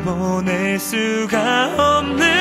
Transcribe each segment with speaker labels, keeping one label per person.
Speaker 1: 보낼 수가 없는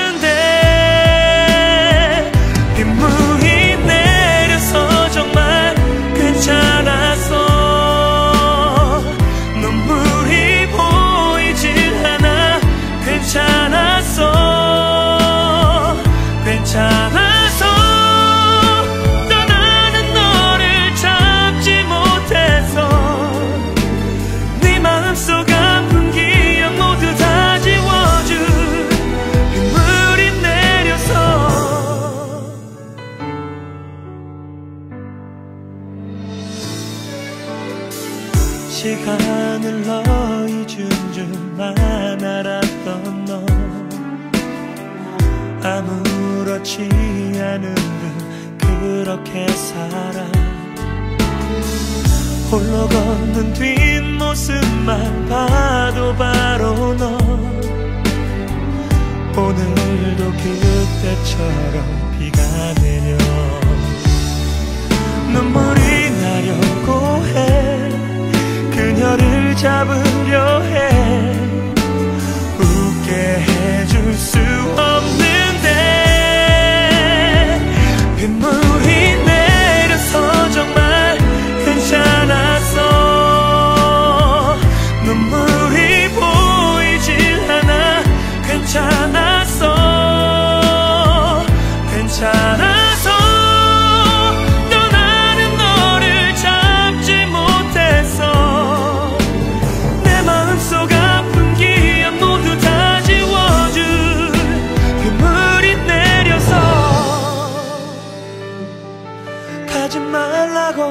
Speaker 1: 떠나지 말라고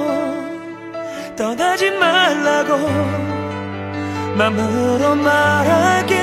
Speaker 1: 떠나지 말라고.
Speaker 2: 마음으로 말하게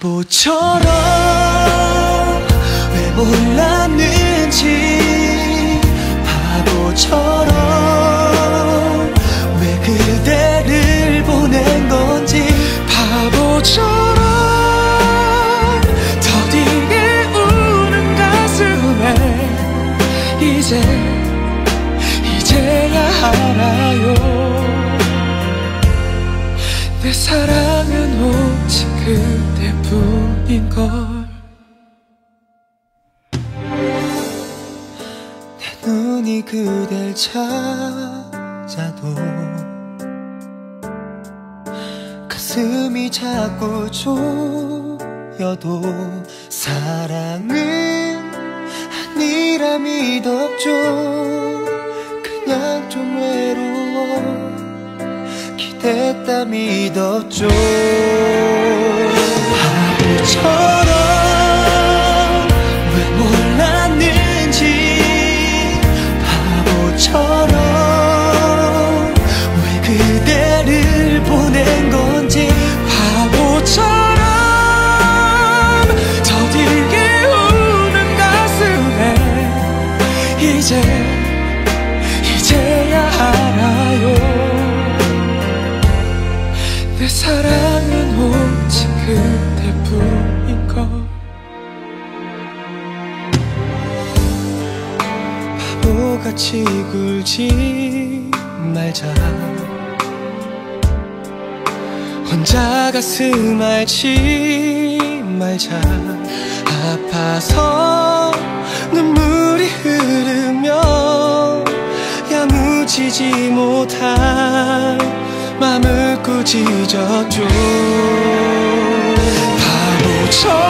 Speaker 3: 바보처럼 왜 몰랐는지 바보처럼 왜 그대를 보낸 건지 바보처럼 더디게 우는 가슴에 이제 이제야 알아요. 내 사랑 아무리 그댈 찾아도 가슴이 자꾸 조여도 사랑은 아니라 믿었죠 그냥 좀 외로워 기댔다 믿었죠 바보처럼 말자 아파서 눈물이 흐르며 야무지지 못한 맘을 꾸짖었죠 바보처럼